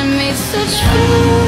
I made such fools.